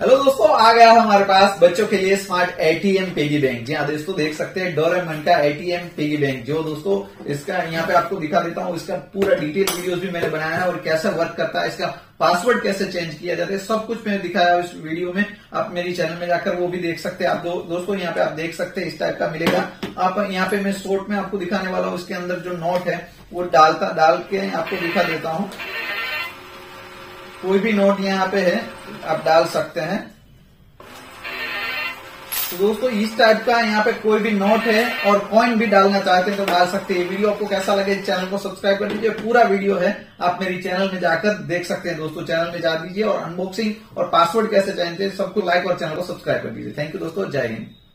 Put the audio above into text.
Hello दोस्तों आ गया हमारे पास बच्चों के लिए स्मार्ट एटीएम पेगी बैंक जी हाँ दोस्तों देख सकते हैं डोरेमन का एटीएम पेगी बैंक जो दोस्तों इसका यहाँ पे आपको दिखा देता हूँ इसका पूरा डिटेल वीडियोस भी मैंने बनाया है और कैसे वर्क करता है इसका पासवर्ड कैसे चेंज किया जाता है सब कुछ मैंने दिखाया इस वीडियो में। आप मेरी चैनल में जाकर वो भी देख सकते हैं। आप दो, दोस्तों यहाँ पे आप देख सकते हैं इस टाइप का मिलेगा। आप यहाँ पे मैं शॉर्ट में आपको दिखाने वाला हूँ उसके अंदर जो नोट है वो डालता डाल के आपको दिखा देता हूँ। कोई भी नोट यहाँ पे है, आप डाल सकते हैं। तो दोस्तों, इस टाइप का यहाँ पे कोई भी नोट है और कॉइन भी डालना चाहते हैं तो डाल सकते हैं। वीडियो आपको कैसा लगे चैनल को सब्सक्राइब कर दीजिए। पूरा वीडियो है, आप मेरी चैनल में जाकर देख सकते हैं। दोस्तों चैनल में जा दीजिए और अनबॉक्सिंग और पासवर्ड कैसे जानते हैं, सबको लाइक और चैनल को सब्सक्राइब कर दीजिए। थैंक यू दोस्तों, जय हिंद।